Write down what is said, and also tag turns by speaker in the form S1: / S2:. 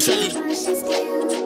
S1: Check it.